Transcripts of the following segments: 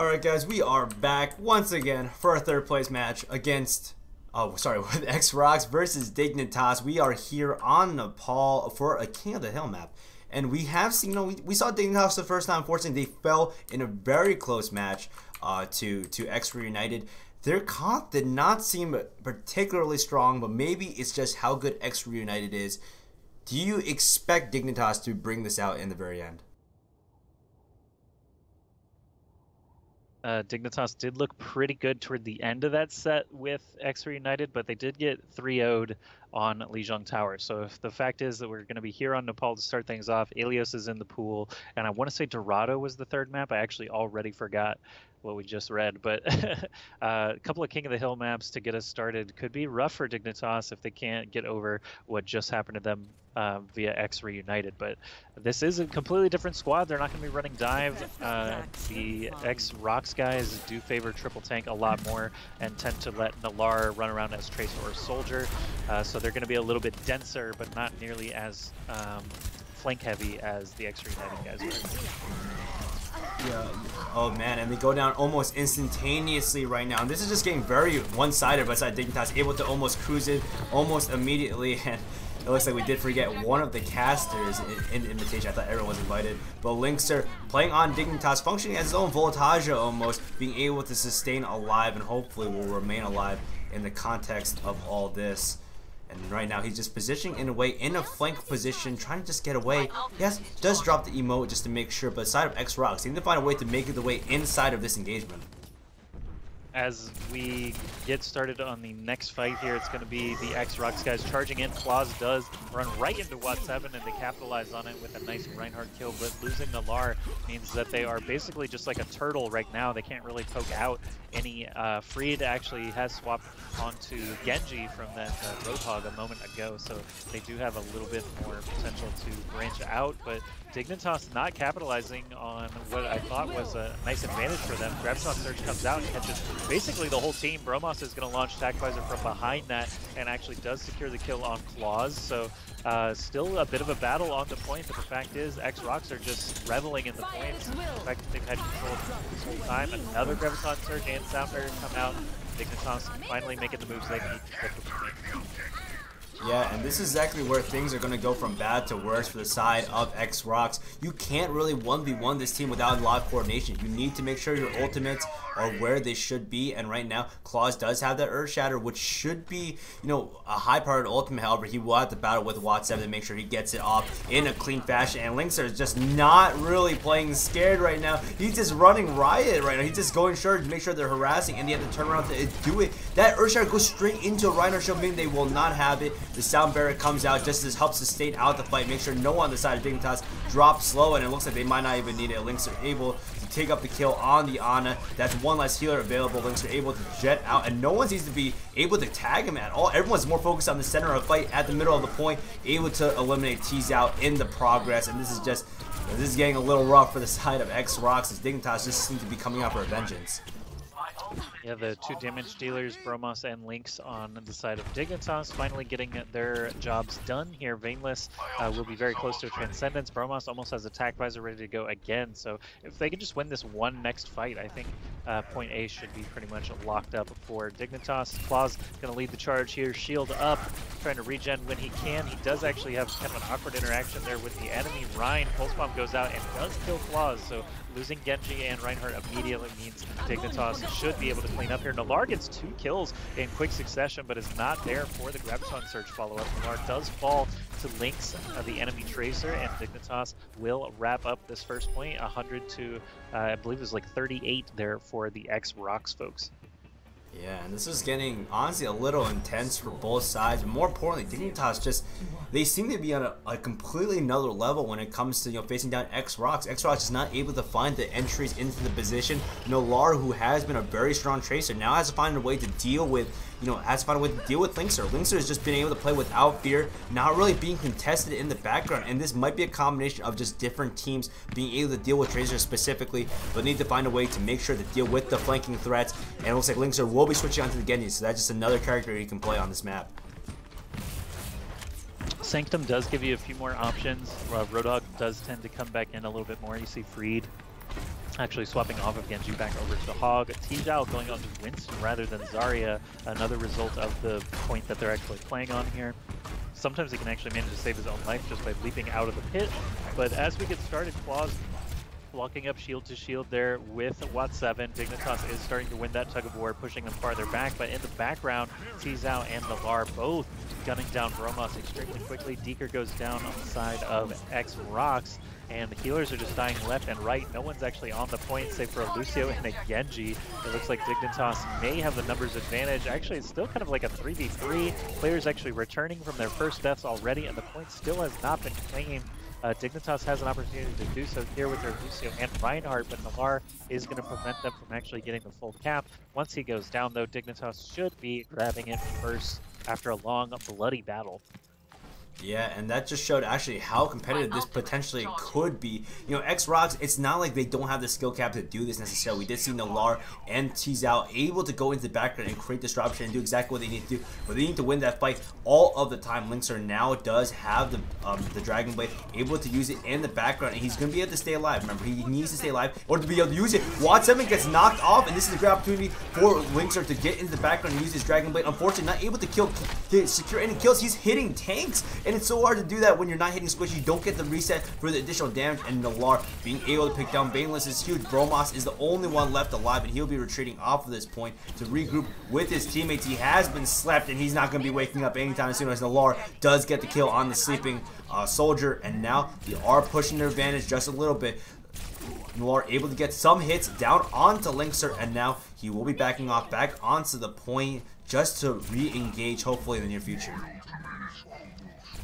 Alright guys, we are back once again for a third place match against Oh, sorry, with X-Rocks versus Dignitas. We are here on Nepal for a King of the Hill map. And we have seen, you know, we, we saw Dignitas the first time. Unfortunately, they fell in a very close match uh, to, to X Reunited. Their comp did not seem particularly strong, but maybe it's just how good X Reunited is. Do you expect Dignitas to bring this out in the very end? Uh, Dignitas did look pretty good toward the end of that set with X Reunited, but they did get 3 0'd on Lijiang Tower. So if the fact is that we're going to be here on Nepal to start things off, Ilios is in the pool, and I want to say Dorado was the third map. I actually already forgot what we just read, but uh, a couple of King of the Hill maps to get us started could be rough for Dignitas if they can't get over what just happened to them uh, via X Reunited. But this is a completely different squad. They're not going to be running dive. Uh, the X Rocks guys do favor triple tank a lot more and tend to let Nalar run around as Tracer or Soldier. Uh, so they're going to be a little bit denser, but not nearly as um, flank heavy as the X Reunited guys are. Yeah. Oh man, and they go down almost instantaneously right now. And this is just getting very one-sided, but Dignitas able to almost cruise it almost immediately. And it looks like we did forget one of the casters in, in invitation. I thought everyone was invited. But Linkzr playing on Dignitas, functioning as his own Voltagia almost, being able to sustain alive and hopefully will remain alive in the context of all this. And right now he's just positioning in a way in a flank position, trying to just get away. Yes, does drop the emote just to make sure, but side of X Rocks, he need to find a way to make it the way inside of this engagement as we get started on the next fight here, it's going to be the X-Rocks guys charging in. Clozz does run right into Watt 7 and they capitalize on it with a nice Reinhardt kill, but losing the Lar means that they are basically just like a turtle right now. They can't really poke out any. Uh, Freed actually has swapped onto Genji from that uh, Roadhog a moment ago, so they do have a little bit more potential to branch out, but Dignitas not capitalizing on what I thought was a nice advantage for them. Graviton Surge comes out and catches basically the whole team. Bromas is going to launch Attack from behind that and actually does secure the kill on Clozz. So uh, still a bit of a battle on the point, but the fact is X-Rocks are just reveling in the points. The fact that they've had control this whole time. Another Graviton Surge and Soundbarrier come out. Dignitas finally making the moves they need to flip the point. Yeah, and this is exactly where things are going to go from bad to worse for the side of X-Rocks. You can't really 1v1 this team without a lot of coordination. You need to make sure your ultimates are where they should be, and right now, Clozz does have that Earth Shatter, which should be, you know, a high-powered ultimate. However, he will have to battle with Watt 7 to make sure he gets it off in a clean fashion, and Linkzr is just not really playing scared right now. He's just running riot right now. He's just going short to make sure they're harassing, and they have to turn around to do it. That Earth Shatter goes straight into a Reinhardt Shield, meaning they will not have it. The Sound Barrier comes out just as helps sustain out the fight, make sure no one on the side of Dignitas drops slow, and it looks like they might not even need it. Links are able to take up the kill on the Ana. That's one less healer available. Links are able to jet out, and no one seems to be able to tag him at all. Everyone's more focused on the center of the fight at the middle of the point, able to eliminate TXAO in the progress, and this is just this is getting a little rough for the side of X Rocks as Dignitas just seem to be coming out for a vengeance. Yeah, the two damage dealers, Bromas and Lynx on the side of Dignitas, finally getting their jobs done here. Veineless uh, will be very close to Transcendence. Bromas almost has Attack Visor ready to go again, so if they can just win this one next fight, I think uh, point A should be pretty much locked up for Dignitas. Clozz going to lead the charge here, shield up, trying to regen when he can. He does actually have kind of an awkward interaction there with the enemy. Ryan, Pulse Bomb goes out and does kill Clozz, so losing Genji and Reinhardt immediately means Dignitas should be able to clean up here. Nalar gets two kills in quick succession, but is not there for the Graviton Surge follow-up. Nalar does fall to Lynx, uh, the enemy Tracer, and Dignitas will wrap up this first point, 100 to, uh, I believe it was like 38 there for the X-Rocks folks. Yeah, and this is getting honestly a little intense for both sides. More importantly, Dignitas just they seem to be on a, a, completely another level when it comes to you know facing down X Rocks. X Rocks is not able to find the entries into the position. Nalar, who has been a very strong tracer, now has to find a way to deal with you know has to find a way to deal with Linkzr. Linkzr has just been able to play without fear, not really being contested in the background, and this might be a combination of just different teams being able to deal with tracers specifically, but need to find a way to make sure to deal with the flanking threats. And it looks like Linkzr will be switching onto the Genji, so that's just another character you can play on this map. Sanctum does give you a few more options. Uh, Roadhog does tend to come back in a little bit more. You see Freed actually swapping off of Genji back over to Hog. TXAO going on to Winston rather than Zarya, another result of the point that they're actually playing on here. Sometimes he can actually manage to save his own life just by leaping out of the pit, but as we get started, Clozz blocking up shield to shield there with Watt 7. Dignitas is starting to win that tug of war, pushing them farther back, but in the background, TXAO and Nalar both gunning down Bromas extremely quickly. Dikker goes down on the side of X Rocks, and the healers are just dying left and right. No one's actually on the point, save for a Lucio and a Genji. It looks like Dignitas may have the numbers advantage. Actually, it's still kind of like a 3v3. Players actually returning from their first deaths already, and the point still has not been claimed uh, Dignitas has an opportunity to do so here with their Lucio and Reinhardt, but Nalar is going to prevent them from actually getting the full cap. Once he goes down, though, Dignitas should be grabbing it first after a long, bloody battle. Yeah, and that just showed actually how competitive this potentially could be. You know, X Rocks, it's not like they don't have the skill cap to do this necessarily. We did see Nalar and TXAO able to go into the background and create disruption and do exactly what they need to do. But they need to win that fight all of the time. Linkzr now does have the um, the Dragon Blade, able to use it in the background, and he's going to be able to stay alive. Remember, he needs to stay alive in order to be able to use it. Watt 7 gets knocked off, and this is a great opportunity for Linkzr to get into the background and use his Dragon Blade. Unfortunately, not able to kill, secure any kills. He's hitting tanks and it's so hard to do that when you're not hitting squish. You don't get the reset for the additional damage, and Nalar being able to pick down Veineless is huge. Bromas is the only one left alive, and he'll be retreating off of this point to regroup with his teammates. He has been slept, and he's not going to be waking up anytime soon as Nalar does get the kill on the sleeping uh, soldier, and now they are pushing their advantage just a little bit. Noir able to get some hits down onto Linkzr, and now he will be backing off back onto the point just to re-engage hopefully in the near future.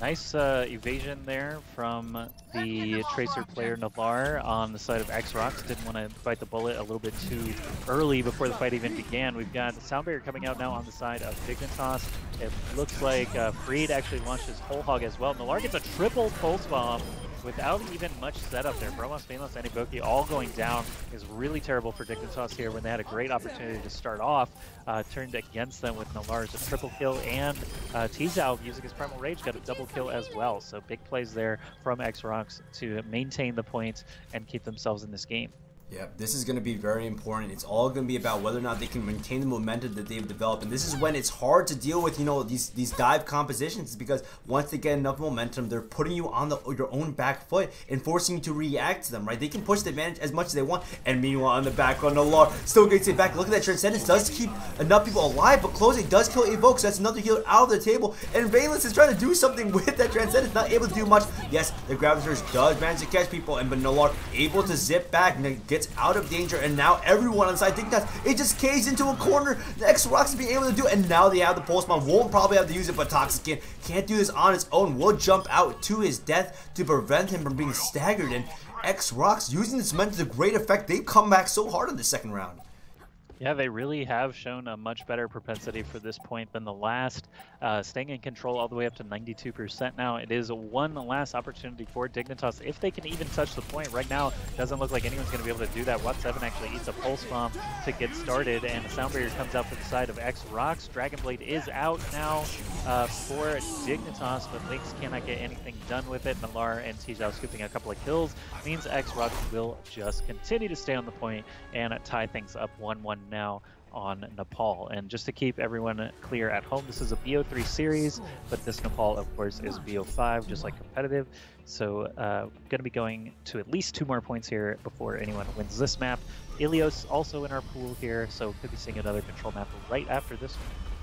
Nice uh, evasion there from the Tracer player Nalar on the side of X-Rocks. Didn't want to bite the bullet a little bit too early before the fight even began. We've got the Barrier coming out now on the side of Dignitas. It looks like uh, Freed actually launched his Whole Hog as well. Nalar gets a triple Pulse Bomb without even much setup there. Bromas, Veineless, and Ibuki all going down is really terrible for Dignitas here when they had a great opportunity to start off. Uh, turned against them with Nalar's a triple kill and uh, using his Primal Rage got a double kill as well. So big plays there from X-Rocks to maintain the points and keep themselves in this game. Yeah, this is going to be very important. It's all going to be about whether or not they can maintain the momentum that they've developed. And this is when it's hard to deal with, you know, these these dive compositions because once they get enough momentum, they're putting you on the your own back foot and forcing you to react to them, right? They can push the advantage as much as they want. And meanwhile, on the background, Nalar still gets it back. Look at that Transcendence does keep enough people alive, but closing does kill Evoke, so that's another healer out of the table. And Valence is trying to do something with that Transcendence, not able to do much. Yes, the Graviturge does manage to catch people, and but Nalar able to zip back and gets out of danger and now everyone on side Dignitas, it just caged into a corner. The X-Rocks being able to do it, and now they have the Pulse Bomb. Won't probably have to use it, but Toxic can't do this on its own. Will jump out to his death to prevent him from being staggered, and X-Rocks using this meant to great effect. They've come back so hard in the second round. Yeah, they really have shown a much better propensity for this point than the last, uh, staying in control all the way up to 92% now. It is one last opportunity for Dignitas, if they can even touch the point. Right now, doesn't look like anyone's going to be able to do that. Watt 7 actually eats a Pulse Bomb to get started, and the Sound Barrier comes out for the side of X-Rocks. Dragonblade is out now uh, for Dignitas, but Lynx cannot get anything done with it. Nalar and TXAO scooping a couple of kills means X-Rocks will just continue to stay on the point and tie things up 1-1 now on Nepal. And just to keep everyone clear at home, this is a BO3 series, but this Nepal, of course, is BO5, just like competitive. So uh, going to be going to at least two more points here before anyone wins this map. Ilios also in our pool here, so could be seeing another control map right after this one.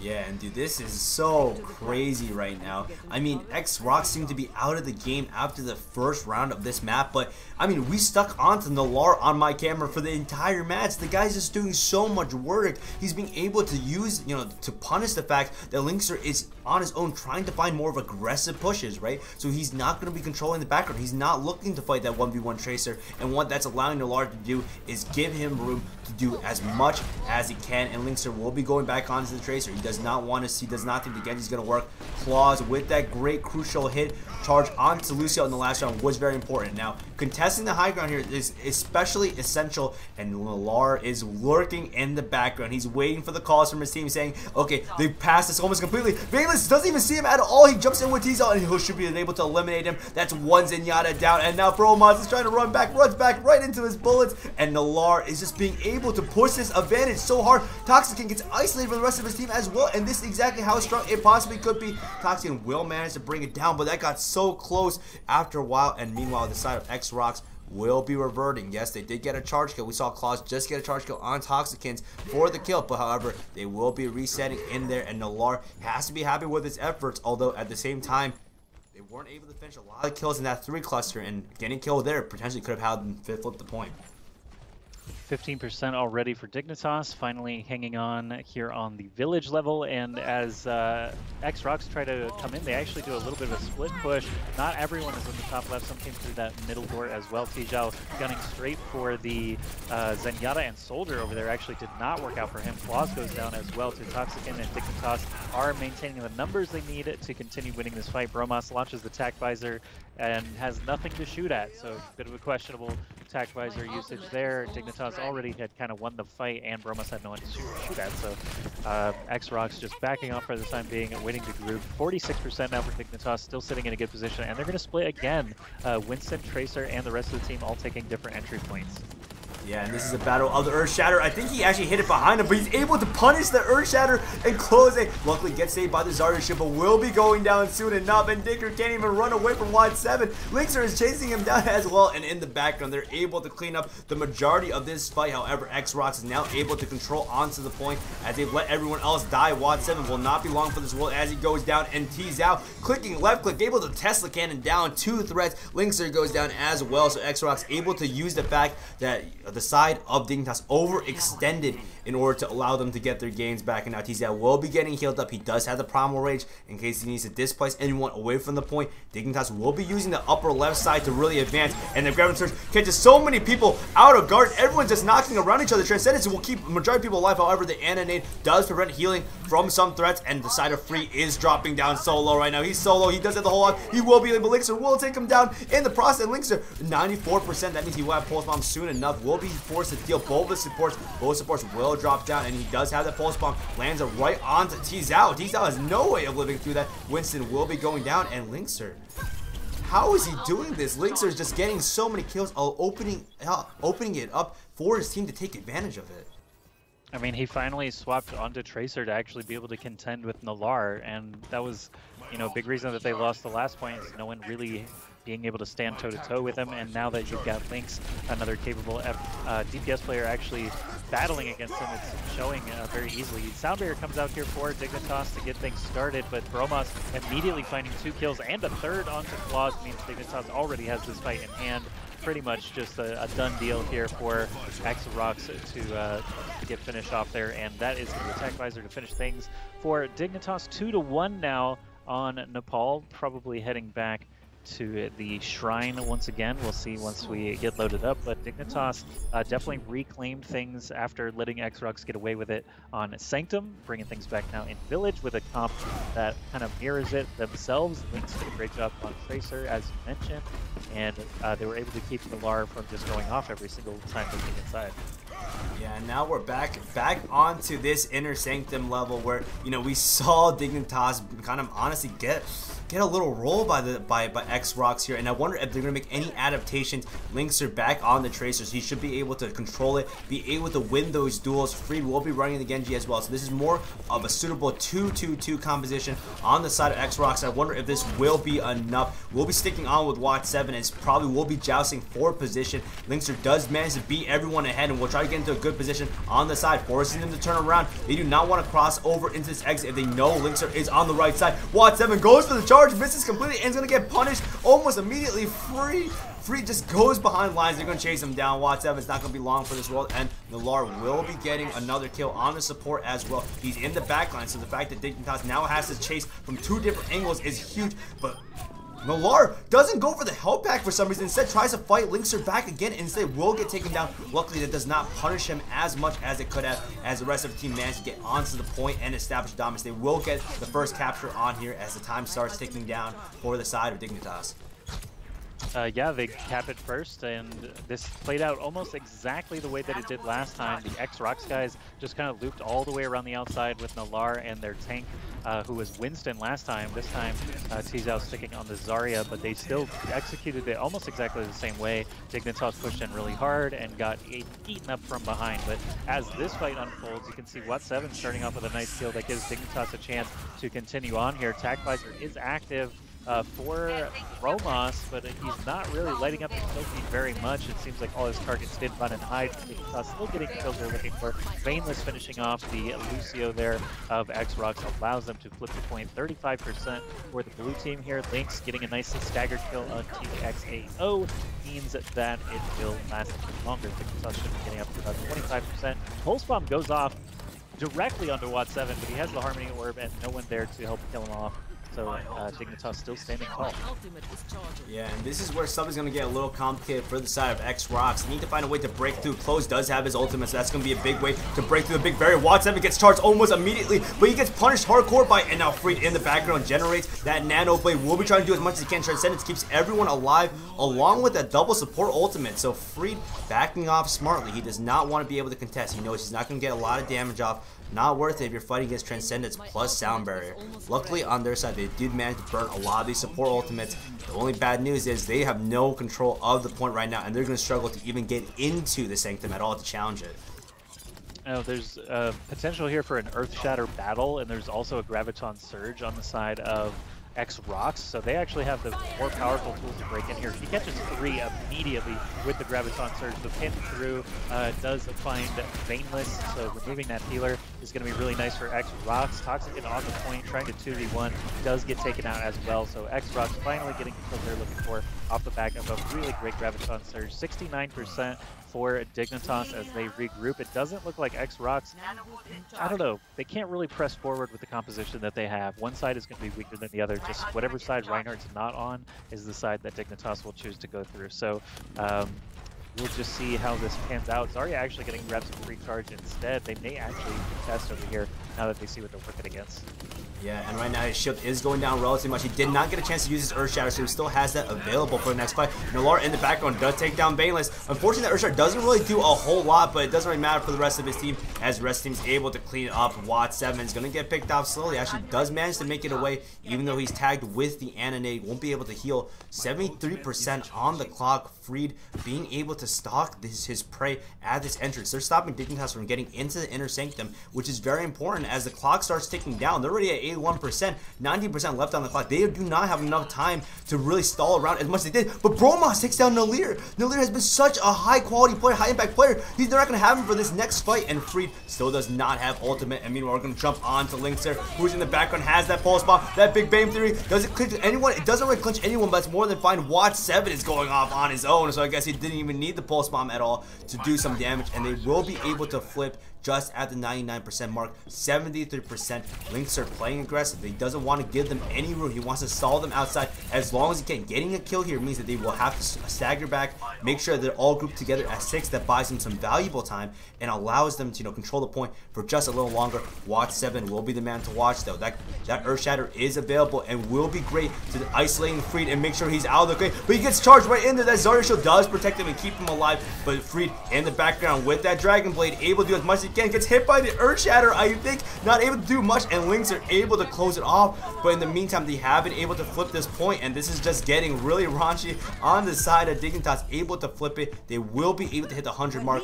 Yeah, and dude, this is so crazy right now. I mean, X-Rock seemed to be out of the game after the first round of this map, but I mean, we stuck onto Nalar on my camera for the entire match. The guy's just doing so much work. He's being able to use, you know, to punish the fact that Linkzr is on his own trying to find more of aggressive pushes, right? So he's not going to be controlling the background. He's not looking to fight that 1v1 Tracer, and what that's allowing Nalar to do is give him room to do as much as he can, and Linkzr will be going back onto the Tracer. He does not want to see, does not think the Genji's going to work. Clozz with that great crucial hit charge onto Lucio in the last round was very important. Now, contesting the high ground here is especially essential, and Nalar is lurking in the background. He's waiting for the calls from his team saying, okay, they've passed this almost completely. Bayless doesn't even see him at all. He jumps in with TXAO, and he should be able to eliminate him. That's one Zenyatta down, and now Bromas is trying to run back, runs back right into his bullets, and Nalar is just being able to push this advantage so hard. Toxiken gets isolated from the rest of his team as well, and this is exactly how strong it possibly could be. Toxiken will manage to bring it down, but that got so close after a while, and meanwhile, the side of X-Rocks will be reverting. Yes, they did get a charge kill. We saw Clozz just get a charge kill on Toxikens for the kill, but however, they will be resetting in there, and Nalar has to be happy with his efforts, although at the same time, they weren't able to finish a lot of kills in that three cluster, and getting killed there potentially could have had them flip the point. 15% already for Dignitas, finally hanging on here on the village level. And as uh, X-Rocks try to come in, they actually do a little bit of a split push. Not everyone is in the top left. Some came through that middle door as well. TXAO gunning straight for the uh, Zenyatta and Soldier over there actually did not work out for him. Clozz goes down as well to Toxiken and Dignitas are maintaining the numbers they need to continue winning this fight. Bromas launches the tac visor and has nothing to shoot at, so a bit of a questionable tac visor usage there. Dignitas already had kind of won the fight, and Bromas had no one to shoot, shoot at, so uh, X-Rocks just backing off for the time being, waiting to group. 46% now for Dignitas, still sitting in a good position, and they're going to split again. Uh, Winston, Tracer, and the rest of the team all taking different entry points. Yeah, and this is a battle of the Earth Shatter. I think he actually hit it behind him, but he's able to punish the Earth Shatter and close it. Luckily, gets saved by the Zarya ship, but will be going down soon enough. And Dikker can't even run away from Watt 7. Linkzr is chasing him down as well, and in the background, they're able to clean up the majority of this fight. However, X-Rocks is now able to control onto the point as they've let everyone else die. Watt 7 will not be long for this world as he goes down and tees out. Clicking left click, able to Tesla cannon down. Two threats. Linkzr goes down as well, so X-Rocks able to use the fact that the side of Dignitas overextended in order to allow them to get their gains back. And now TZ will be getting healed up. He does have the Primal Rage in case he needs to displace anyone away from the point. Dignitas will be using the upper left side to really advance. And the Gravity Surge catches so many people out of guard. Everyone's just knocking around each other. Transcendence will keep majority of people alive. However, the Ananade does prevent healing from some threats. And the side of Free is dropping down solo right now. He's solo. He does have the whole lot. He will be able. Linkzr will take him down in the process. And Linkzr 94%. That means he will have Pulse Bomb soon enough. Will be forced to deal both the supports. Both supports will drop down, and he does have the Pulse Bomb. Lands it right onto TXAO. TXAO has no way of living through that. Winston will be going down, and Linkzr how is he doing this? Linkzr is just getting so many kills, opening uh, opening it up for his team to take advantage of it. I mean, he finally swapped onto Tracer to actually be able to contend with Nalar, and that was, you know, a big reason that they lost the last point is no one really being able to stand toe-to-toe -to -toe with him, and now that you've got Lynx, another capable F, uh, DPS player actually battling against him, it's showing uh, very easily. Soundbarrier comes out here for Dignitas to get things started, but Bromas immediately finding two kills and a third onto Clozz means Dignitas already has this fight in hand. Pretty much just a, a done deal here for X-Rocks to uh, get finished off there, and that is the attack visor to finish things for Dignitas. 2 to one now on Nepal, probably heading back to the shrine once again. We'll see once we get loaded up, but Dignitas uh, definitely reclaimed things after letting X-Rocks get away with it on Sanctum, bringing things back now in Village with a comp that kind of mirrors it themselves. Lynx did a great job on Tracer, as you mentioned, and uh, they were able to keep the Galar from just going off every single time looking inside. Yeah, now we're back back onto this inner sanctum level where you know we saw Dignitas kind of honestly get get a little roll by the by by X Rocks here, and I wonder if they're gonna make any adaptations. Linkzr back on the Tracers. He should be able to control it, be able to win those duels. Free will be running the Genji as well, so this is more of a suitable 2-2-2 composition on the side of X Rocks. I wonder if this will be enough. We'll be sticking on with Watt 7 and probably will be jousting for position. Linkzr does manage to beat everyone ahead, and we'll try to get into a good position on the side, forcing them to turn around. They do not want to cross over into this exit if they know Linkzr is on the right side. Watt 7 goes for the charge charge misses completely and is going to get punished almost immediately. Free Free just goes behind lines. They're going to chase him down. Watch It's not going to be long for this world. And Nalar will be getting another kill on the support as well. He's in the backline. So the fact that Dignitas now has to chase from two different angles is huge. But Nalar doesn't go for the help pack for some reason. Instead, tries to fight Linkzr back again. And instead, will get taken down. Luckily, that does not punish him as much as it could have. As the rest of the team managed to get onto the point and establish dominance, they will get the first capture on here as the time starts ticking down for the side of Dignitas. Uh, yeah, they cap it first, and this played out almost exactly the way that it did last time. The X-Rocks guys just kind of looped all the way around the outside with Nalar and their tank, uh, who was Winston last time. This time, uh, sticking on the Zarya, but they still executed it almost exactly the same way. Dignitas pushed in really hard and got eaten up from behind, but as this fight unfolds, you can see Wat7 starting off with a nice kill that gives Dignitas a chance to continue on here. Visor is active, uh, for Bromas, but he's not really lighting up the feed very much. It seems like all his targets did run and hide. Uh, still getting kills they're looking for. Veineless finishing off the Lucio there of X-Rocks allows them to flip the point 35% for the blue team here. Lynx getting a nice staggered kill on TXAO means that it will last longer. The be getting up to about 25%. Pulse Bomb goes off directly onto Watt 7, but he has the Harmony Orb and no one there to help kill him off. So uh, Dignitas still standing tall. Yeah, and this is where something's going to get a little complicated for the side of X-Rocks. They Need to find a way to break through. Clozz does have his ultimate, so that's going to be a big way to break through the big barrier. Watch Watson gets charged almost immediately, but he gets punished hardcore by, and now Freed in the background generates that Nano Blade. Will be trying to do as much as he can. Transcendence keeps everyone alive, along with that double support ultimate. So Freed backing off smartly. He does not want to be able to contest. He knows he's not going to get a lot of damage off. Not worth it if you're fighting against Transcendence plus Sound Barrier. Luckily on their side, they did manage to burn a lot of these support ultimates. The only bad news is they have no control of the point right now, and they're going to struggle to even get into the Sanctum at all to challenge it. Oh, there's uh, potential here for an Earth Shatter battle, and there's also a Graviton Surge on the side of X rocks, so they actually have the more powerful tools to break in here. He catches three immediately with the Graviton Surge. The pin through uh, does find Veineless, so removing that healer is going to be really nice for X rocks. Toxiken on the point, trying to 2v1, does get taken out as well. So X rocks finally getting the kill they're looking for off the back of a really great Graviton Surge. 69% for Dignitas as they regroup. It doesn't look like X-Rocks, I don't know, they can't really press forward with the composition that they have. One side is going to be weaker than the other. Just whatever side Reinhardt's not on is the side that Dignitas will choose to go through. So um, we'll just see how this pans out. Zarya actually getting reps of free charge instead. They may actually test over here now that they see what they're working against. Yeah, and right now his shield is going down relatively much. He did not get a chance to use his Earth Shatter, so he still has that available for the next fight. Nalar in the background does take down Veineless. Unfortunately, Earth Shatter doesn't really do a whole lot, but it doesn't really matter for the rest of his team, as the rest of team's able to clean up. Watt 7 is going to get picked off slowly. Actually does manage to make it away, even though he's tagged with the Ananate. Won't be able to heal. 73% on the clock. Freed being able to stalk this, his prey at this entrance. They're stopping Dignitas from getting into the Inner Sanctum, which is very important as the clock starts ticking down. They're already at 81%. 90% left on the clock. They do not have enough time to really stall around as much as they did. But Bromas takes down Nalar. Nalar has been such a high quality player, high impact player. He's, not going to have him for this next fight. And Freed still does not have ultimate. And meanwhile, we're going to jump on to Linkzr, who's in the background, has that pulse bomb, that big bang theory. Does it clinch anyone? It doesn't really clinch anyone, but it's more than fine. Watt 7 is going off on his own. So I guess he didn't even need the pulse bomb at all to do some damage. And they will be able to flip just at the 99% mark. 73% Lynx are playing aggressive. He doesn't want to give them any room. He wants to stall them outside as long as he can. Getting a kill here means that they will have to stagger back, make sure they're all grouped together at six. That buys them some valuable time and allows them to you know control the point for just a little longer. Watt 7 will be the man to watch though. That that Earth Shatter is available and will be great to isolating Freed and make sure he's out of the way. But he gets charged right in there. that Zarya Shield does protect him and keep him alive. But Freed in the background with that Dragon Blade able to do as much as again, gets hit by the Earth Shatter, I think, not able to do much, and Lynx are able to close it off, but in the meantime, they have been able to flip this point, and this is just getting really raunchy on the side of Dignitas, able to flip it. They will be able to hit the 100 mark,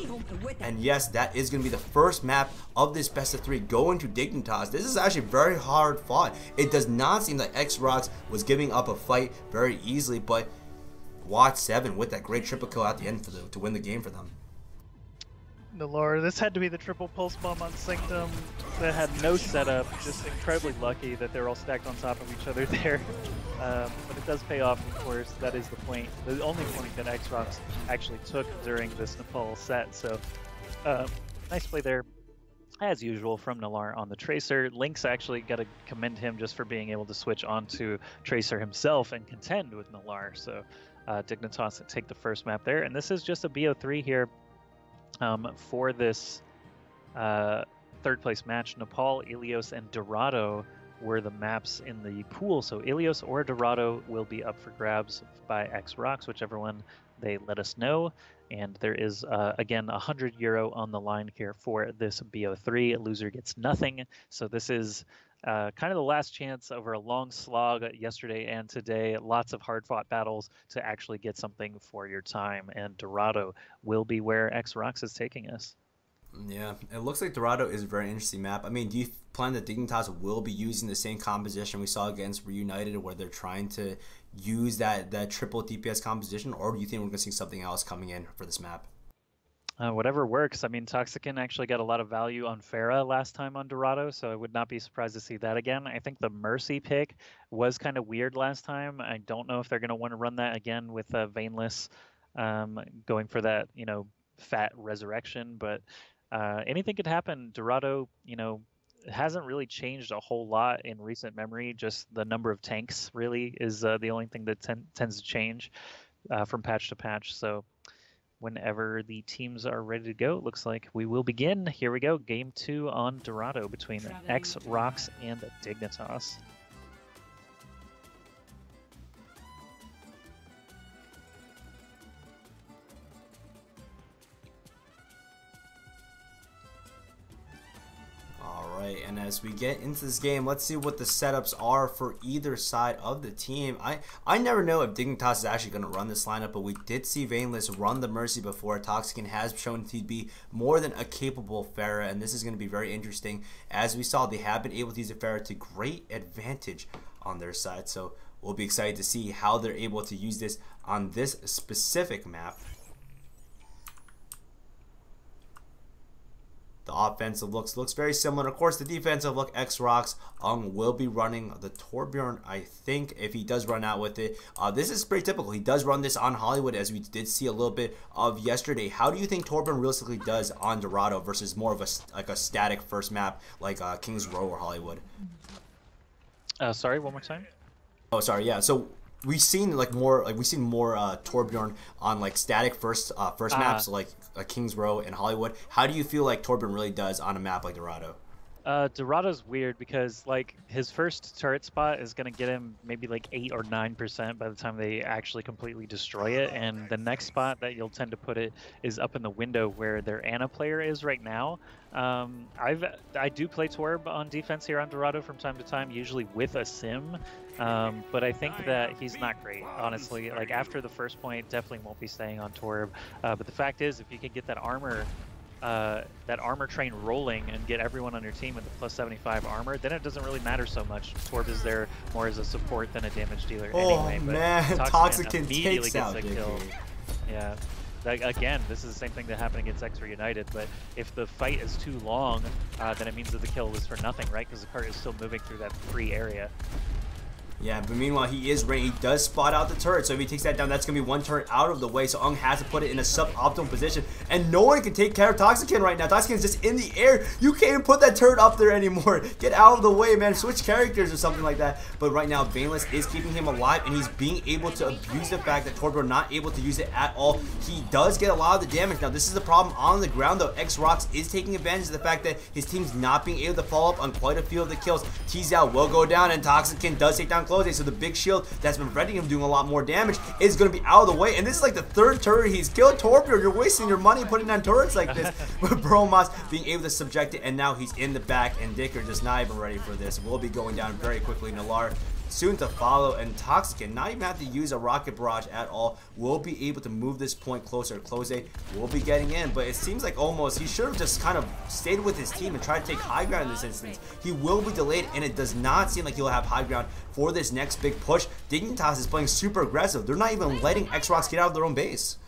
and yes, that is going to be the first map of this best of three going to Dignitas. This is actually very hard fought. It does not seem like X-Rocks was giving up a fight very easily, but Watt 7 with that great triple kill at the end for the, to win the game for them. Nalar. This had to be the triple pulse bomb on Sanctum that had no setup. Just incredibly lucky that they're all stacked on top of each other there. Um, but it does pay off, of course. That is the point, the only point that X-Rocks actually took during this Nepal set. So, um, nice play there. as usual from Nalar on the Tracer. Link's actually got to commend him just for being able to switch onto Tracer himself and contend with Nalar. So uh, Dignitas take the first map there. And this is just a BO3 here um, for this uh, third place match. Nepal, Ilios, and Dorado were the maps in the pool. So Ilios or Dorado will be up for grabs by X Rocks, whichever one they let us know. And there is, uh, again, 100 euro on the line here for this BO3. Loser gets nothing. So this is uh, kind of the last chance over a long slog yesterday and today. Lots of hard fought battles to actually get something for your time. And Dorado will be where X Rocks is taking us. Yeah, it looks like Dorado is a very interesting map. I mean, do you plan that Dignitas will be using the same composition we saw against Reunited, where they're trying to use that that triple DPS composition, or do you think we're going to see something else coming in for this map? Uh, whatever works. I mean, Toxiken actually got a lot of value on Pharah last time on Dorado, so I would not be surprised to see that again. I think the Mercy pick was kind of weird last time. I don't know if they're going to want to run that again with uh, Veineless um, going for that, you know, fat resurrection, but uh, anything could happen. Dorado, you know, hasn't really changed a whole lot in recent memory. Just the number of tanks really is uh, the only thing that ten- tends to change uh, from patch to patch. So whenever the teams are ready to go, it looks like we will begin. Here we go, game two on Dorado between X Rocks and Dignitas. As we get into this game, let's see what the setups are for either side of the team. I, I never know if Dignitas is actually going to run this lineup, but we did see Veineless run the Mercy before. Toxiken has shown to be more than a capable Pharah, and this is going to be very interesting. As we saw, they have been able to use the Pharah to great advantage on their side, so we'll be excited to see how they're able to use this on this specific map. The offensive looks looks very similar. Of course, the defensive look, X Rocks um, will be running the Torbjorn, I think, if he does run out with it. Uh, this is pretty typical. He does run this on Hollywood, as we did see a little bit of yesterday. How do you think Torbjorn realistically does on Dorado versus more of a like a static first map like uh, Kings Row or Hollywood? Uh, sorry, one more time. Oh, sorry. Yeah. So we've seen like more like we've seen more uh, Torbjorn on like static first uh, first uh, maps like uh, Kings Row and Hollywood. How do you feel like Torbjorn really does on a map like Dorado? Uh, Dorado's weird because like his first turret spot is gonna get him maybe like eight or nine percent by the time they actually completely destroy it, and the next spot that you'll tend to put it is up in the window where their Ana player is right now. Um, I've I do play Torb on defense here on Dorado from time to time, usually with a sim, um, but I think that he's not great, honestly. Like after the first point, definitely won't be staying on Torb. Uh, but the fact is, if you can get that armor uh, that armor train rolling and get everyone on your team with the plus 75 armor, then it doesn't really matter so much. Torb is there more as a support than a damage dealer oh, anyway. man, Toxic immediately takes out kill. Yeah. Like, again, this is the same thing that happened against X United, but if the fight is too long, uh, then it means that the kill was for nothing, right? Because the cart is still moving through that free area. Yeah, but meanwhile, he is ready. He does spot out the turret, so if he takes that down, that's going to be one turret out of the way, so Engh has to put it in a suboptimal position, and no one can take care of Toxiken right now. Toxiken's just in the air. You can't even put that turret up there anymore. Get out of the way, man. Switch characters or something like that. But right now, Veineless is keeping him alive, and he's being able to abuse the fact that Torbjorn not able to use it at all. He does get a lot of the damage. Now, this is the problem on the ground, though. X-Rocks is taking advantage of the fact that his team's not being able to follow up on quite a few of the kills. TXAO will go down, and Toxiken does take down Clozz, so the big shield that's been preventing him doing a lot more damage is going to be out of the way. And this is like the third turret he's killed. Torbjorn, you're wasting your money putting on turrets like this. but Bromas being able to subject it, and now he's in the back, and Dikker just not even ready for this. Will be going down very quickly. Nalar soon to follow, and Toxiken not even have to use a Rocket Barrage at all. Will be able to move this point closer. Close A will be getting in, but it seems like almost he should have just kind of stayed with his team and tried to take high ground in this instance. He will be delayed, and it does not seem like he'll have high ground for this next big push. Dignitas is playing super aggressive. They're not even letting X-Rocks get out of their own base.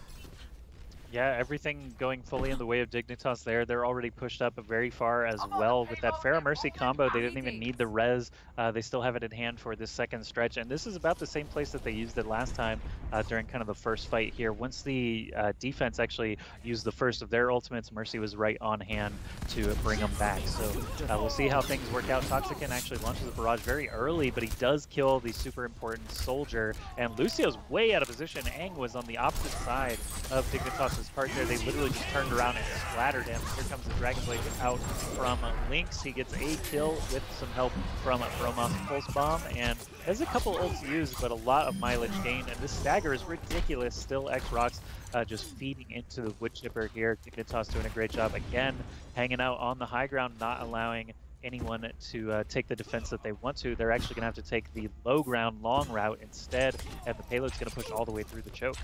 Yeah, everything going fully in the way of Dignitas there. They're already pushed up very far as well with that Pharah Mercy combo. They didn't even need the res. Uh, they still have it in hand for this second stretch. And this is about the same place that they used it last time uh, during kind of the first fight here. Once the uh, defense actually used the first of their ultimates, Mercy was right on hand to bring them back. So uh, we'll see how things work out. Toxiken actually launches the barrage very early, but he does kill the super important soldier. And Lucio's way out of position. Engh was on the opposite side of Dignitas his partner. They literally just turned around and splattered him. Here comes the Dragonblade out from Lynx. He gets a kill with some help from a Bromas Pulse Bomb, and has a couple ults used, but a lot of mileage gained. And this stagger is ridiculous. Still X-Rocks uh, just feeding into the wood chipper here. Dignitas doing a great job again, hanging out on the high ground, not allowing anyone to uh, take the defense that they want to. They're actually going to have to take the low ground long route instead, and the payload's going to push all the way through the choke.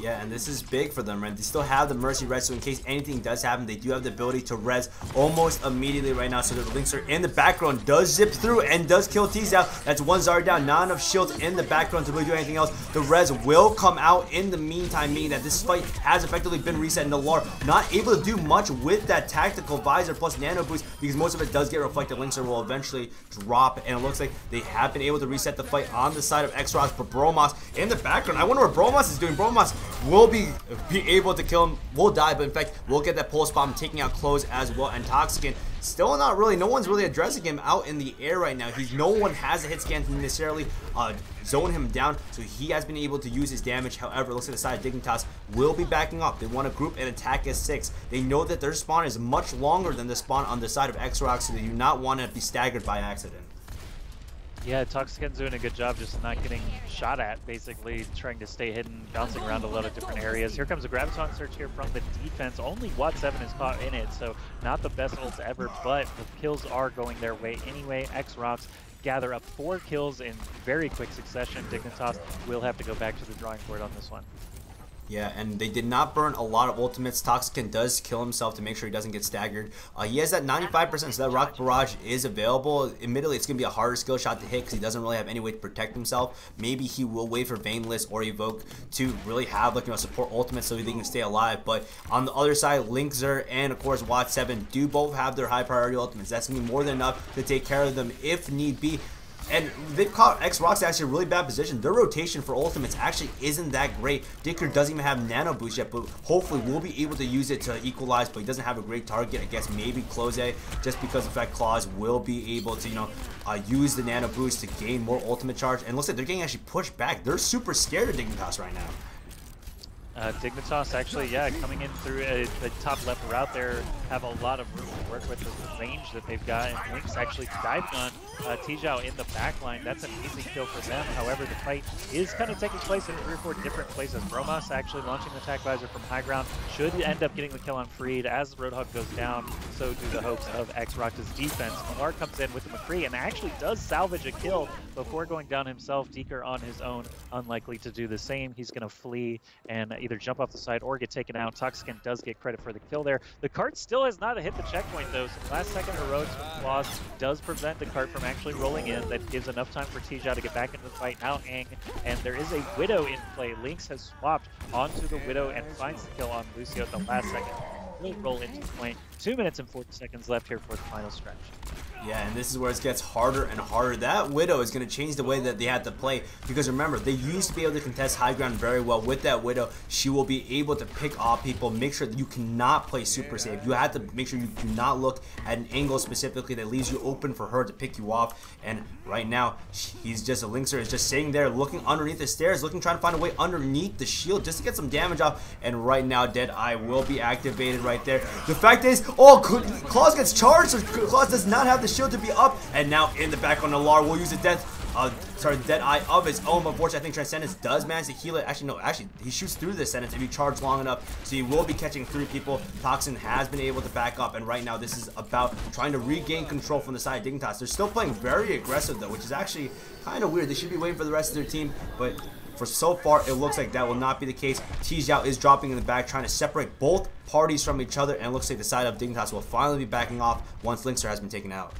Yeah, and this is big for them, right? They still have the Mercy Res, so in case anything does happen, they do have the ability to res almost immediately right now. So the Lynx are in the background, does zip through and does kill TXAO. That's one Zard down, not enough shields in the background to really do anything else. The res will come out in the meantime, meaning that this fight has effectively been reset. And Nalar not able to do much with that tactical visor plus nano boost because most of it does get reflected. Lynx will eventually drop, and it looks like they have been able to reset the fight on the side of X-Rocks, but Bromas in the background. I wonder what Bromas is doing. Bromas will be be able to kill him, will die, but in fact, we'll get that pulse bomb taking out close as well. And Toxiken, still not really, no one's really addressing him out in the air right now. He's No one has a hit scan to necessarily uh, zone him down, so he has been able to use his damage. However, looks like the side Dignitas will be backing up. They want to group and attack as six. They know that their spawn is much longer than the spawn on the side of X-Rock, so they do not want to be staggered by accident. Yeah, Toxiken's doing a good job just not getting shot at, basically trying to stay hidden, bouncing around a lot of different areas. Here comes a Graviton Surge here from the defense. Only Watt 7 is caught in it, so not the best ults ever, but the kills are going their way anyway. X-Rocks gather up four kills in very quick succession. Dignitas will have to go back to the drawing board on this one. Yeah, and they did not burn a lot of ultimates. Toxiken does kill himself to make sure he doesn't get staggered. Uh, he has that 95%, so that Rock Barrage is available. Admittedly, it's going to be a harder skill shot to hit because he doesn't really have any way to protect himself. Maybe he will wait for Veineless or Evoke to really have like you know support ultimate so he can stay alive. But on the other side, Linkzr and of course Watt 7 do both have their high priority ultimates. That's going to be more than enough to take care of them if need be. And they've caught X-Rocks actually a really bad position. Their rotation for ultimates actually isn't that great. Dikker doesn't even have nano boost yet, but hopefully we'll be able to use it to equalize, but he doesn't have a great target. against maybe Clozz, just because of fact Clozz will be able to, you know, uh, use the nano boost to gain more ultimate charge. And looks like they're getting actually pushed back. They're super scared of Dignitas right now. Uh, Dignitas actually, yeah, coming in through a, the top left route there, have a lot of room to work with the range that they've got. And Lynx actually diving on uh, TXAO in the back line. That's an easy kill for them. However, the fight is kind of taking place in three or four different places. Bromas actually launching the attack visor from high ground should end up getting the kill on Freed. As Roadhog goes down, so do the hopes of X-Rock's defense. Nalar comes in with the McCree and actually does salvage a kill before going down himself. Dikker on his own, unlikely to do the same. He's going to flee and either jump off the side or get taken out. Toxiken does get credit for the kill there. The cart still has not hit the checkpoint though, so last second heroics from Clozz does prevent the cart from actually rolling in. That gives enough time for TXAO to get back into the fight. Now Engh, and there is a Widow in play. Lynx has swapped onto the Widow and finds the kill on Lucio at the last second. Will roll into the point. Two minutes and 40 seconds left here for the final stretch. Yeah, and this is where it gets harder and harder. That Widow is going to change the way that they had to play because remember, they used to be able to contest high ground very well. With that Widow, she will be able to pick off people, make sure that you cannot play super safe. You have to make sure you do not look at an angle specifically that leaves you open for her to pick you off. And right now, he's just a Linkzr is just sitting there looking underneath the stairs, looking trying to find a way underneath the shield just to get some damage off. And right now, Dead Eye will be activated right there. The fact is, oh, Clozz gets charged, so Clozz does not have the shield to be up. And now in the back on Nalar will use a death uh, sorry, Dead Eye of his own. Unfortunately, I think Transcendence does manage to heal it. Actually, no, actually, he shoots through the sentence if you charge long enough. So he will be catching three people. Toxin has been able to back up, and right now this is about trying to regain control from the side of Dignitas. They're still playing very aggressive, though, which is actually kind of weird. They should be waiting for the rest of their team, but for so far, it looks like that will not be the case. TXAO is dropping in the back, trying to separate both parties from each other, and it looks like the side of Dignitas will finally be backing off once Linkzr has been taken out.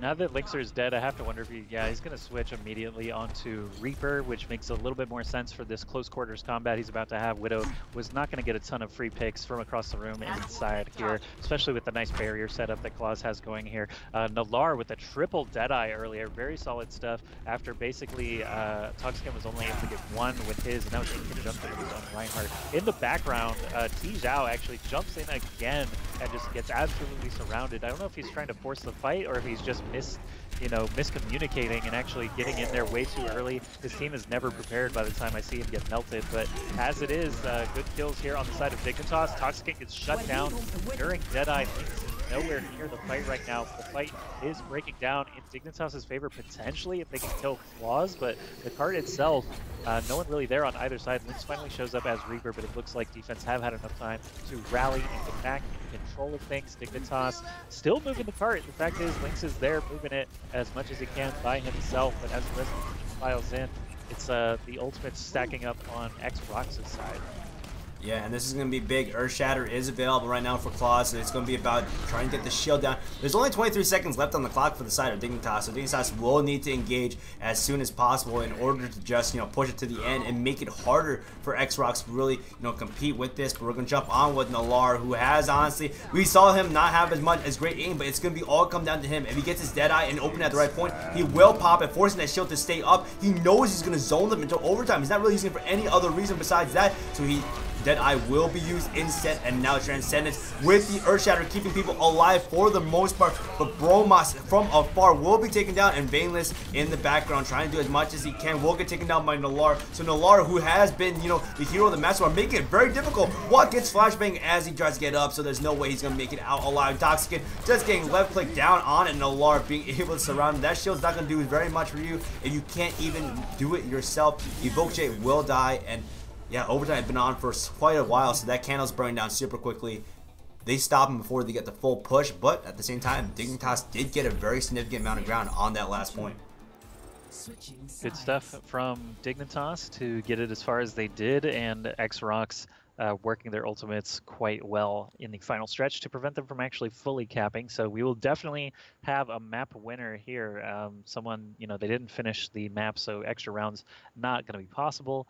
Now that Linkzr is dead, I have to wonder if he, yeah, he's going to switch immediately onto Reaper, which makes a little bit more sense for this close quarters combat he's about to have. Widow was not going to get a ton of free picks from across the room inside here, especially with the nice barrier setup that Clozz has going here. Uh, Nalar with a triple Deadeye earlier, very solid stuff after basically uh, Toxiken was only able to get one with his, and he's going to jump into his own Reinhardt. In the background, uh, TXAO actually jumps in again and just gets absolutely surrounded. I don't know if he's trying to force the fight or if he's just mis, you know, miscommunicating and actually getting in there way too early. His team is never prepared by the time I see him get melted, but as it is, uh, good kills here on the side of Dignitas. Toxic gets shut down during Deadeye. Nowhere near the fight right now. The fight is breaking down in Dignitas' favor potentially if they can kill Clozz, but the card itself, uh, no one really there on either side. Lynx finally shows up as Reaper, but it looks like defense have had enough time to rally and get back control of things. Dignitas still moving the cart. The fact is, Lynx is there moving it as much as he can by himself, but as the rest files in, it's uh, the ultimate stacking up on X-Rocks' side. Yeah, and this is going to be big. Earth Shatter is available right now for Clozz, and it's going to be about trying to get the shield down. There's only 23 seconds left on the clock for the side of Dignitas, so Dignitas will need to engage as soon as possible in order to just, you know, push it to the end and make it harder for X-Rocks to really, you know, compete with this. But we're going to jump on with Nalar, who has, honestly, we saw him not have as much as great aim, but it's going to be all come down to him. If he gets his Deadeye and open at the right point, he will pop it, forcing that shield to stay up. He knows he's going to zone them until overtime. He's not really using it for any other reason besides that, so he Deadeye will be used instead, and now Transcendence with the Earth Shatter keeping people alive for the most part. But Bromas from afar will be taken down, and Veineless in the background trying to do as much as he can will get taken down by Nalar. So Nalar, who has been, you know, the hero of the match, are making it very difficult. What gets flashbang as he tries to get up, so there's no way he's going to make it out alive. Toxic just getting left click down on it, Nalar being able to surround him. That shield's not going to do very much for you if you can't even do it yourself. Evokje will die, and yeah, overtime had been on for quite a while, so that candle's burning down super quickly. They stop him before they get the full push, but at the same time, Dignitas did get a very significant amount of ground on that last point. Good stuff from Dignitas to get it as far as they did, and X-Rocks uh, working their ultimates quite well in the final stretch to prevent them from actually fully capping. So we will definitely have a map winner here. Um, someone, you know, they didn't finish the map, so extra rounds not going to be possible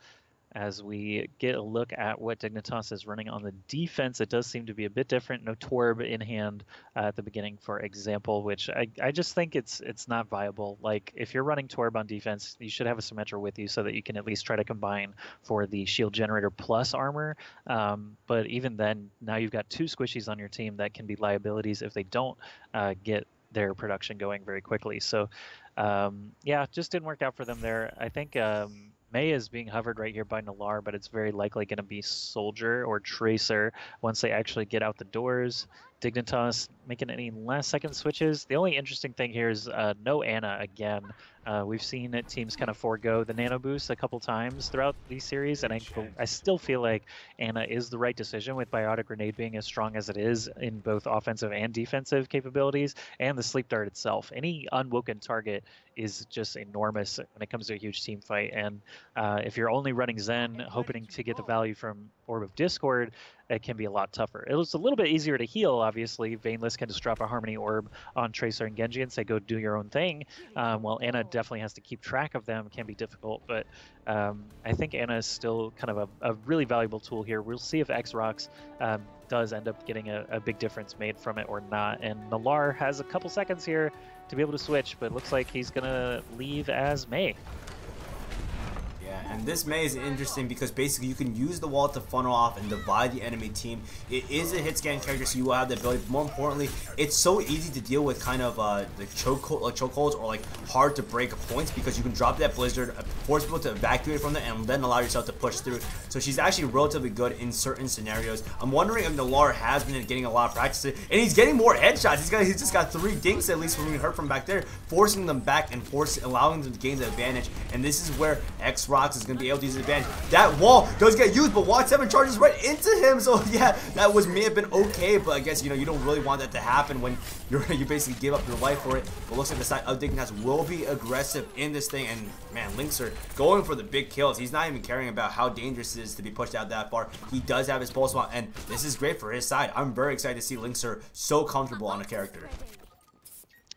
as we get a look at what Dignitas is running on the defense. It does seem to be a bit different. No Torb in hand uh, at the beginning, for example, which I, I just think it's it's not viable. Like if you're running Torb on defense, you should have a Symmetra with you so that you can at least try to combine for the shield generator plus armor. Um, but even then, now you've got two squishies on your team that can be liabilities if they don't uh, get their production going very quickly. So um, yeah, just didn't work out for them there. I think. Um, Mei is being hovered right here by Nalaar, but it's very likely going to be Soldier or Tracer once they actually get out the doors. Dignitas making any last second switches. The only interesting thing here is uh, no Ana again. Uh, we've seen teams kind of forego the nano boost a couple times throughout these series, and I, I still feel like Ana is the right decision with Biotic Grenade being as strong as it is in both offensive and defensive capabilities, and the Sleep Dart itself. Any unwoken target is just enormous when it comes to a huge team fight, and uh, if you're only running Zen, hoping to get the value from Orb of Discord, it can be a lot tougher. It was a little bit easier to heal, obviously. Veineless can just drop a Harmony Orb on Tracer and Genji and say, go do your own thing. Um, while Ana definitely has to keep track of them, can be difficult. But um, I think Ana is still kind of a, a, really valuable tool here. We'll see if X-Rocks um, does end up getting a, a, big difference made from it or not. And Nalar has a couple seconds here to be able to switch, but looks like he's going to leave as Mei. And this Mei is interesting because basically you can use the wall to funnel off and divide the enemy team. It is a hit scan character, so you will have the ability. But more importantly, it's so easy to deal with kind of uh, the choke like chokeholds or like hard to break points because you can drop that blizzard, uh, force people to evacuate from there, and then allow yourself to push through. So she's actually relatively good in certain scenarios. I'm wondering if Nalar has been getting a lot of practice, and he's getting more headshots. He's got he's just got three dinks at least from being hurt from back there, forcing them back and forcing allowing them to gain the advantage. And this is where X Rocks is going to be able to advantage. That wall does get used, but Watt 7 charges right into him. So yeah, that was may have been okay, but I guess, you know, you don't really want that to happen when you're you basically give up your life for it. But looks like the side of Dignitas will be aggressive in this thing. And man, Linkzr going for the big kills. He's not even caring about how dangerous it is to be pushed out that far. He does have his pulse spot, and this is great for his side. I'm very excited to see Linkzr so comfortable on a character.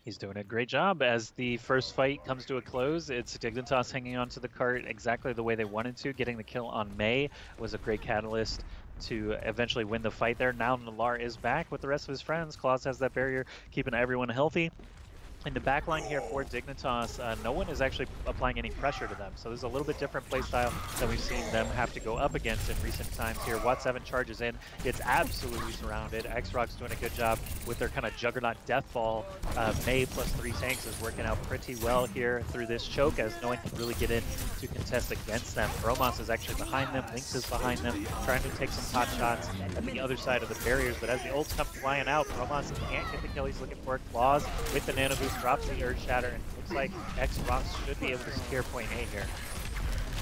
He's doing a great job. As the first fight comes to a close, it's Dignitas hanging onto the cart exactly the way they wanted to. Getting the kill on Mei was a great catalyst to eventually win the fight there. Now Nalar is back with the rest of his friends. Clozz has that barrier, keeping everyone healthy in the back line here for Dignitas, uh, no one is actually applying any pressure to them. So there's a little bit different playstyle than we've seen them have to go up against in recent times here. Watt 7 charges in, gets absolutely surrounded. X-Roc's doing a good job with their kind of juggernaut deathfall. Uh, Mei plus three tanks is working out pretty well here through this choke as no one can really get in to contest against them. Bromas is actually behind them, Lynx is behind them, trying to take some hot shots at the other side of the barriers. But as the ults come flying out, Bromas can't get the kill he's looking for. Clozz with the nano boost drops the Earth Shatter, and looks like X-Rocks should be able to secure point A here.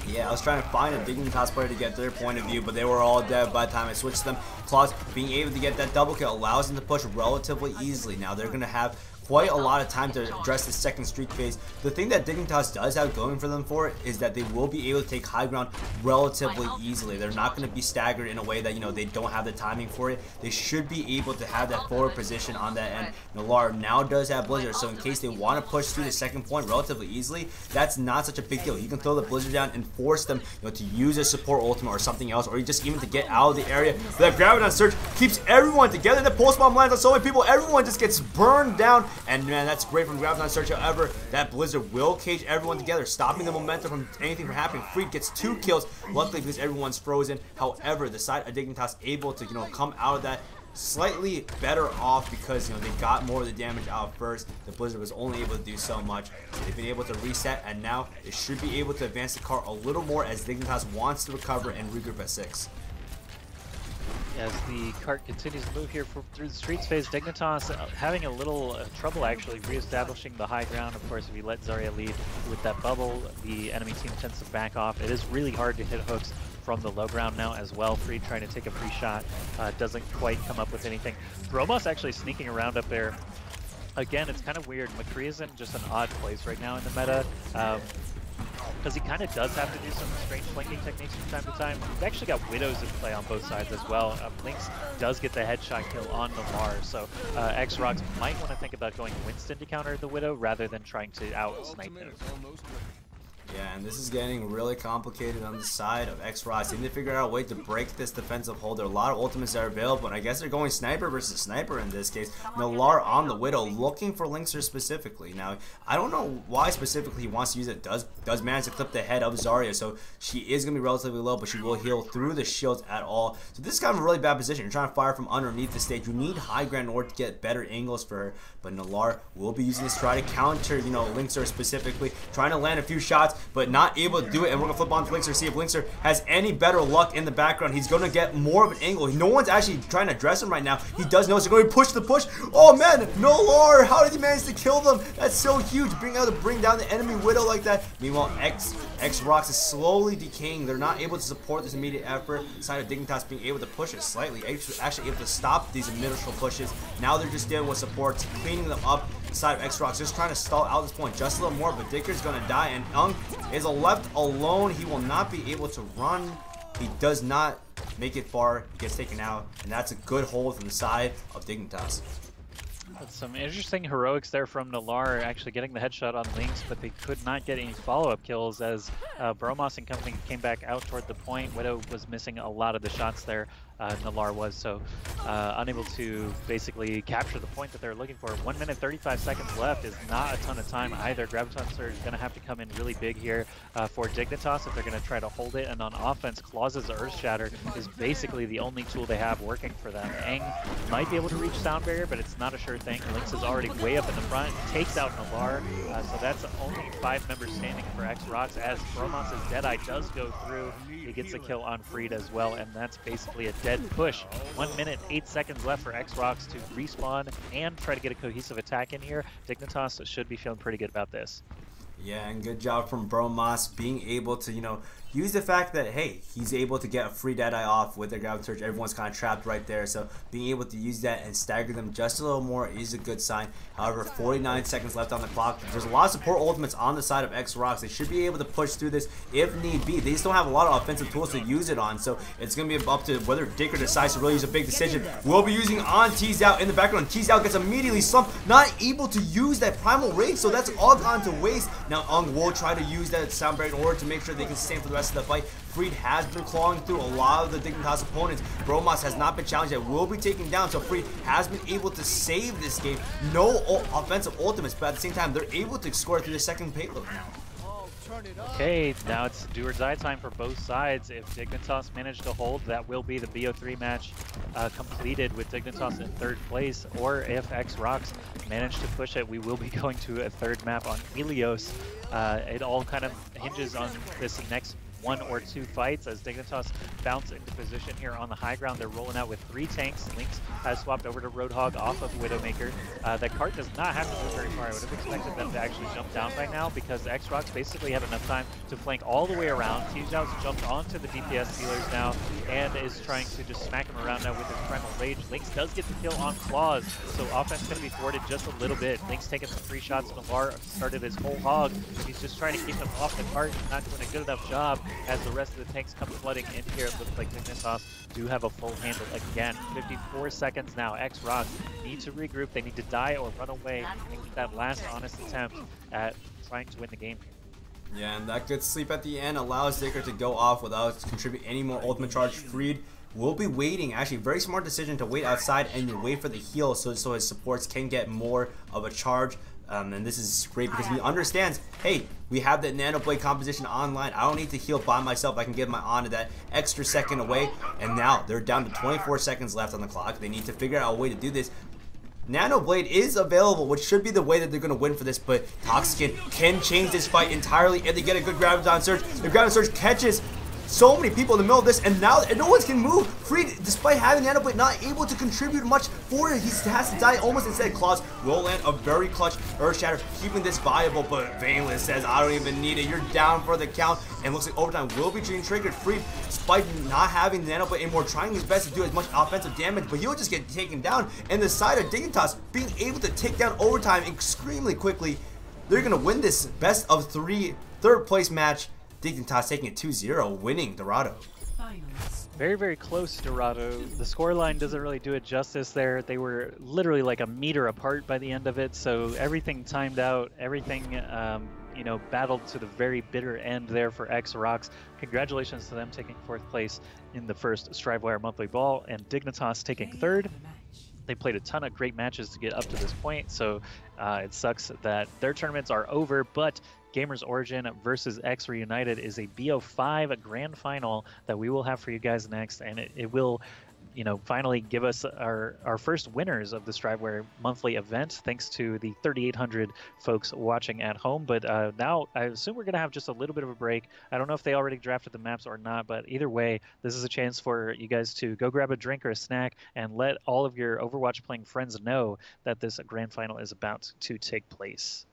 Yeah, I was trying to find a Dignitas player to get their point of view, but they were all dead by the time I switched them. Clozz being able to get that double kill allows them to push relatively easily. Now they're going to have quite a lot of time to address the second streak phase. The thing that Dignitas does have going for them for it is that they will be able to take high ground relatively easily. They're not going to be staggered in a way that, you know, they don't have the timing for it. They should be able to have that forward position on that end. Nalar now does have Blizzard, so in case they want to push through the second point relatively easily, that's not such a big deal. You can throw the Blizzard down and force them, you know, to use a support ultimate or something else, or just even to get out of the area. But that Graviton Surge keeps everyone together. The Pulse Bomb lands on so many people. Everyone just gets burned down and man, that's great from Graviton Surge. However, that Blizzard will cage everyone together, stopping the momentum from anything from happening. Freed gets two kills, luckily because everyone's frozen. However, the side of Dignitas able to, you know, come out of that slightly better off because you know they got more of the damage out first. The Blizzard was only able to do so much. They've been able to reset, and now they should be able to advance the car a little more as Dignitas wants to recover and regroup at six as the cart continues to move here for, through the streets phase. Dignitas uh, having a little uh, trouble actually re-establishing the high ground. Of course, if you let Zarya lead with that bubble, the enemy team tends to back off. It is really hard to hit hooks from the low ground now as well. Freed trying to take a free shot, uh, doesn't quite come up with anything. Bromas actually sneaking around up there. Again, it's kind of weird. McCree is in just an odd place right now in the meta. Um, because he kind of does have to do some strange flanking techniques from time to time. We've actually got Widows in play on both sides as well. Um, Lynx does get the headshot kill on Nalar, so uh, X-Rocks might want to think about going Winston to counter the Widow rather than trying to out-snipe him. Yeah, and this is getting really complicated on the side of X-Rocks. They need to figure out a way to break this defensive hold. There are a lot of ultimates that are available, and I guess they're going sniper versus sniper in this case. Nalar on the Widow, looking for Linkzr specifically. Now, I don't know why specifically he wants to use it. Does does manage to clip the head of Zarya, so she is going to be relatively low, but she will heal through the shields at all. So this is kind of a really bad position. You're trying to fire from underneath the stage. You need high ground in order to get better angles for her, but Nalar will be using this to try to counter, you know, Linkzr specifically, trying to land a few shots, but not able to do it. And we're going to flip on to see if Linkzr has any better luck in the background. He's going to get more of an angle. No one's actually trying to address him right now. He does know, so going to push the push. Oh, man, no lore. How did he manage to kill them? That's so huge, being able to bring down the enemy Widow like that. Meanwhile, X, X Rocks is slowly decaying. They're not able to support this immediate effort. Side of Dignitas being able to push it slightly, actually able to stop these initial pushes. Now they're just dealing with supports, cleaning them up side of X-Rocks, just trying to stall out this point just a little more, but Dikker's gonna die, and Engh is left alone. He will not be able to run. He does not make it far, he gets taken out, and that's a good hold from the side of Dignitas. Some interesting heroics there from Nalar, actually getting the headshot on Lynx, but they could not get any follow-up kills as uh, Bromas and company came back out toward the point. Widow was missing a lot of the shots there uh, Nalar was, so uh, unable to basically capture the point that they're looking for. 1 minute 35 seconds left is not a ton of time either. Graviton Surge is going to have to come in really big here uh, for Dignitas if they're going to try to hold it, and on offense, Clozz's Earth Shatter is basically the only tool they have working for them. Engh might be able to reach Sound Barrier, but it's not a sure thing. Lynx is already way up in the front, takes out Nalar, uh, so that's only five members standing for X-Rocks as Bromas' Deadeye does go through. He gets a kill on Freed as well, and that's basically a dead push. One minute, eight seconds left for X-Rocks to respawn and try to get a cohesive attack in here. Dignitas should be feeling pretty good about this. Yeah, and good job from Bromas being able to, you know, use the fact that hey, he's able to get a free Deadeye off with the ground surge. Everyone's kind of trapped right there, so being able to use that and stagger them just a little more is a good sign. However, 49 seconds left on the clock. There's a lot of support ultimates on the side of X Rocks. They should be able to push through this if need be. They just don't have a lot of offensive tools to use it on, so it's gonna be up to whether Dikker decides to really use a big decision. We'll be using on TXAO in the background. TXAO gets immediately slumped, not able to use that primal rage, so that's all gone to waste. Now Engh will try to use that sound barrier in order to make sure they can sustain for the rest of the fight. Freed has been clawing through a lot of the Dignitas opponents. Bromas has not been challenged yet, will be taken down, so Freed has been able to save this game. No offensive ultimates, but at the same time, they're able to score through the second payload now. Okay, now it's do or die time for both sides. If Dignitas manage to hold, that will be the BO3 match uh, completed with Dignitas in third place. Or if X Rocks manage to push it, we will be going to a third map on Ilios. Uh, it all kind of hinges on this next one or two fights as Dignitas bounce into position here on the high ground. They're rolling out with three tanks. Lynx has swapped over to Roadhog off of Widowmaker. Uh, that cart does not have to move very far. I would have expected them to actually jump down by now because the X-Rocks basically have enough time to flank all the way around. TXAO's jumped onto the DPS dealers now and is trying to just smack him around now with his Primal Rage. Lynx does get the kill on Clozz, so offense going to be thwarted just a little bit. Lynx taking some free shots. Navarre started his whole hog. He's just trying to keep him off the cart and not doing a good enough job as the rest of the tanks come flooding in here. It looks like Dignitas do have a full handle again. 54 seconds now. X-Rock need to regroup. They need to die or run away and get that last honest attempt at trying to win the game here. Yeah, and that good sleep at the end allows Dikker to go off without contributing any more ultimate charge. Freed will be waiting. Actually, very smart decision to wait outside and wait for the heal so, so his supports can get more of a charge. Um, and this is great because he understands, hey, we have that Nano Blade composition online. I don't need to heal by myself. I can give my Ana that extra second away. And now they're down to 24 seconds left on the clock. They need to figure out a way to do this. Nano Blade is available, which should be the way that they're going to win for this, but Toxiken can change this fight entirely if they get a good Graviton Surge. The Graviton Surge catches so many people in the middle of this, and now no one can move. Freed, despite having Nano Blade, not able to contribute much for it. He has to die almost instead. Clozz will land a very clutch Earth Shatter, keeping this viable, but Veineless says, I don't even need it. You're down for the count, and looks like overtime will be being triggered. Freed, despite not having Nano Blade anymore, trying his best to do as much offensive damage, but he'll just get taken down. And the side of Dignitas being able to take down overtime extremely quickly. They're going to win this best of three third place match Dignitas taking it 2-0, winning Dorado. Very, very close, Dorado. The scoreline doesn't really do it justice there. They were literally like a meter apart by the end of it, so everything timed out, everything, um, you know, battled to the very bitter end there for X Rocks. Congratulations to them taking fourth place in the first Strivewire Monthly Ball, and Dignitas taking third. They played a ton of great matches to get up to this point, so uh, it sucks that their tournaments are over, but Gamers Origin versus X Reunited is a BO5 grand final that we will have for you guys next, and it, it will you know, finally give us our, our first winners of the StriveWire monthly event, thanks to the 3,800 folks watching at home. But uh, now I assume we're going to have just a little bit of a break. I don't know if they already drafted the maps or not, but either way, this is a chance for you guys to go grab a drink or a snack and let all of your Overwatch playing friends know that this grand final is about to take place.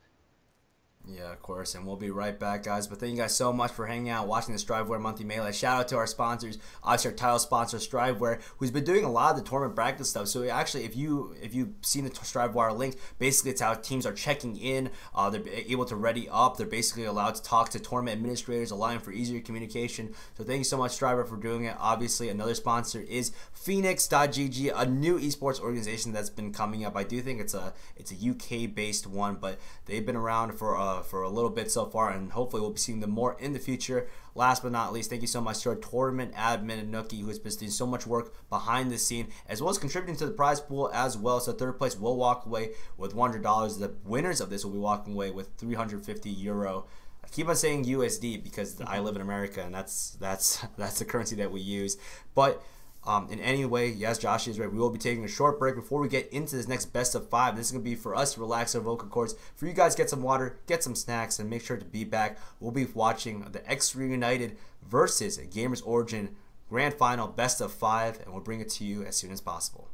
Yeah, of course, and we'll be right back, guys. But thank you guys so much for hanging out, watching the StriveWire Monthly Melee. Shout out to our sponsors, obviously our title sponsor, StriveWire, who's been doing a lot of the tournament bracket stuff. So actually, if you if you've seen the StriveWire link, basically it's how teams are checking in. Uh, they're able to ready up. They're basically allowed to talk to tournament administrators, allowing for easier communication. So thank you so much, Striver, for doing it. Obviously, another sponsor is Phoenix.gg, a new esports organization that's been coming up. I do think it's a it's a UK based one, but they've been around for uh, Uh, for a little bit so far, and hopefully we'll be seeing them more in the future. Last but not least, thank you so much to our tournament admin, Nookie, who has been doing so much work behind the scene, as well as contributing to the prize pool as well. So third place will walk away with $100. The winners of this will be walking away with 350 euro. I keep on saying USD because I live in America, and that's that's that's the currency that we use. But um, in any way, yes, Josh is right. We will be taking a short break before we get into this next best of five. This is going to be for us to relax our vocal cords, for you guys get some water, get some snacks, and make sure to be back. We'll be watching the X Reunited versus Gamers Origin Grand Final Best of Five, and we'll bring it to you as soon as possible.